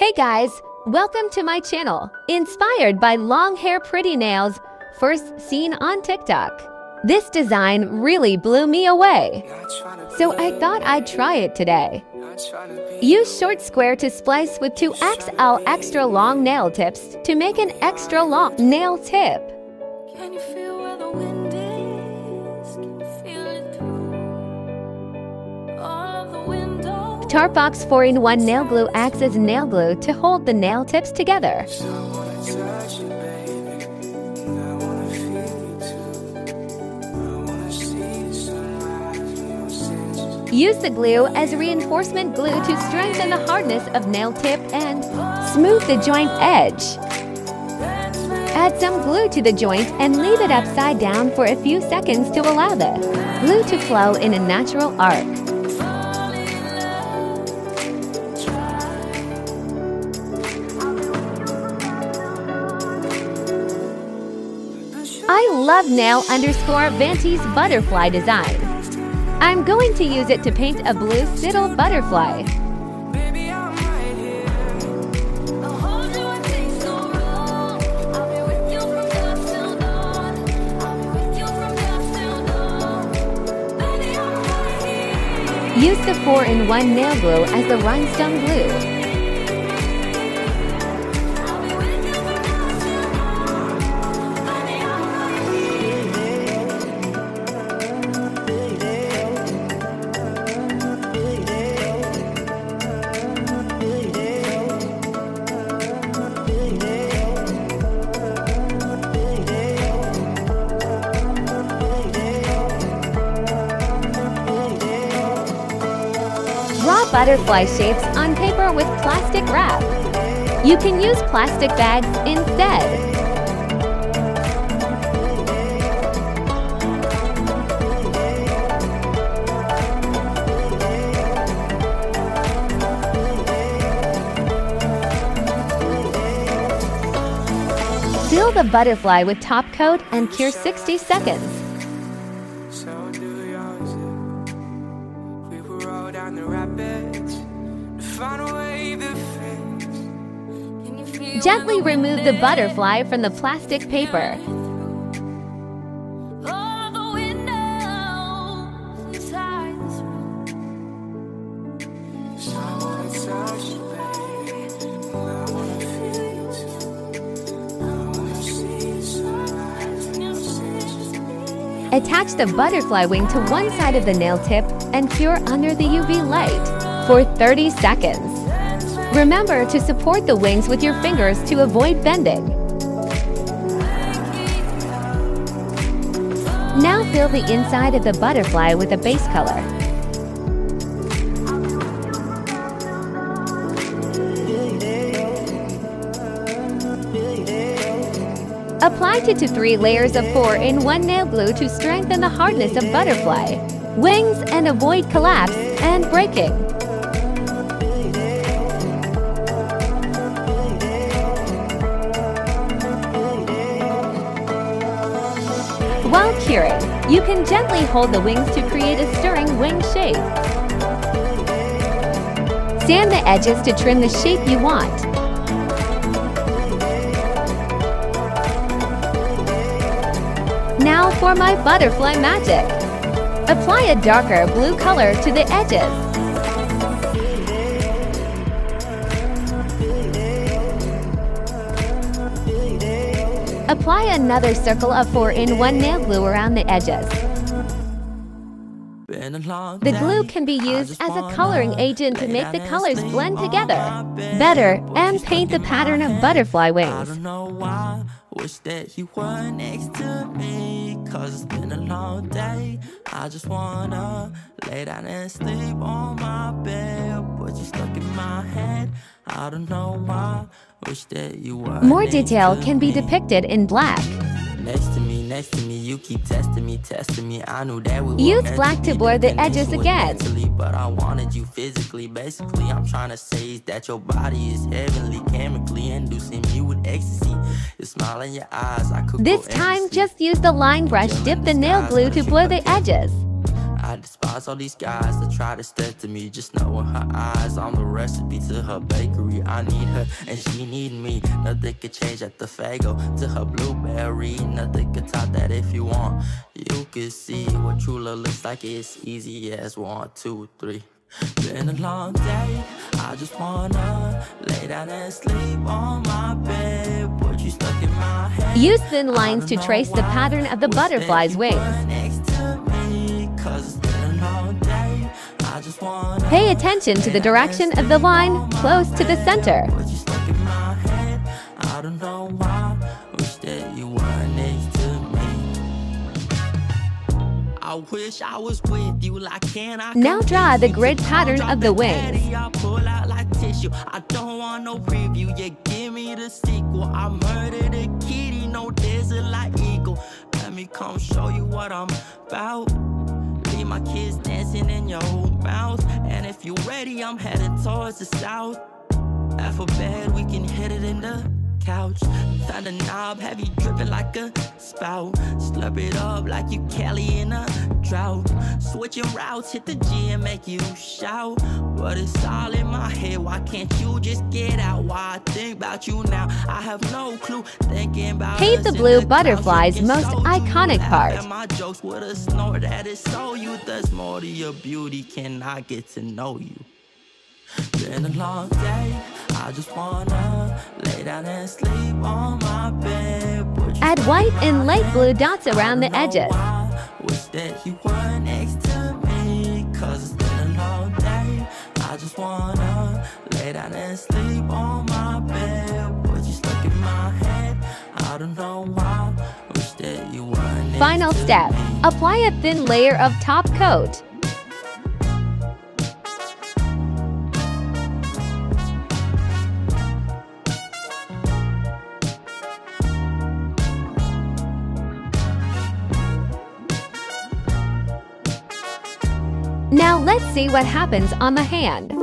Hey guys, welcome to my channel, inspired by long hair pretty nails, first seen on TikTok. This design really blew me away, so I thought I'd try it today. Use short square to splice with two XL extra long nail tips to make an extra long nail tip. BTArtbox 4-in-1 nail glue acts as nail glue to hold the nail tips together. Use the glue as reinforcement glue to strengthen the hardness of nail tip and smooth the joint edge. Add some glue to the joint and leave it upside down for a few seconds to allow the glue to flow in a natural arc. I love nail underscore Vanty's butterfly design. I'm going to use it to paint a blue Siddle butterfly. Baby, I'm right here. I'll hold you and take so long. I'll be with you from dusk till dawn. I'll be with you from dusk till dawn. Baby, I'm right here. Use the 4-in-1 nail glue as the rhinestone glue. Butterfly shapes on paper with plastic wrap. You can use plastic bags instead. Fill the butterfly with top coat and cure 60 seconds. Gently remove the butterfly from the plastic paper. All of the windows inside this room. So I wanna touch you, baby. And I wanna feel you too. I wanna see the sunrise in your senses. Attach the butterfly wing to one side of the nail tip and cure under the UV light for 30 seconds. Remember to support the wings with your fingers to avoid bending. Now fill the inside of the butterfly with a base color. Apply two to three layers of four in one nail glue to strengthen the hardness of butterfly, wings, and avoid collapse and breaking. Curing, you can gently hold the wings to create a stirring wing shape. Sand the edges to trim the shape you want. Now for my butterfly magic. Apply a darker blue color to the edges. Apply another circle of 4-in-1 nail glue around the edges. Been a long The glue can be used as a coloring agent to make the colors blend together better and paint the pattern of butterfly wings. don't know why. Wish that you were next to me. Cause it's been a long day. I just wanna lay down and sleep on my bed. But you stuck in my head. I don't know why. Wish that you were More detail can be depicted in black. Next to me, next to me, you keep testing me, testing me. I knew that we Use black to blur the edges again. mentally, but I wanted you physically. Basically, I'm trying to say is that your body is heavenly, chemically inducing me with ecstasy. Your smile in your eyes, I could This time, just use the line brush, dip the nail glue to blur the edges. I despise all these guys that try to step to me. Just know in her eyes, I'm the recipe to her bakery. I need her and she need me. Nothing could change at the Fago to her blueberry. Nothing could top that if you want. You can see what true love looks like. It's easy as one, two, three. Been a long day. I just wanna lay down and sleep on my bed. But you stuck in my head. Use thin lines to trace the pattern of the butterfly's wings. Pay attention to the direction of the line close to the center. Now draw the grid pattern of the wings. I don't want no preview. Yeah, give me the sequel. I murdered a kitty, no desert like eagle. Let me come show you what I'm about. My kids dancing in your mouth. And if you're ready, I'm headed towards the south. Alphabet, we can hit it in the couch. Found a knob, heavy dripping like a spout. Slurp it up like you Kelly in a drought. Switching routes, hit the G and make you shout. But it's all in my head, why can't you just get out? Why I think about you now? I have no clue. Thinking about Paint the blue couch, butterfly's most so iconic part. My jokes with a snort that is so you. There's more to your beauty. Can I get to know you? Been a long day. I just wanna lay down and sleep on my bed. You Add white and light blue dots around the edges. Wish that you were next to me. Cause it's been a long day. I just wanna lay down and sleep on my bed. But you stuck in my head. I don't know why. Wish that you were Final step. Apply a thin layer of top coat. Let's see what happens on the hand.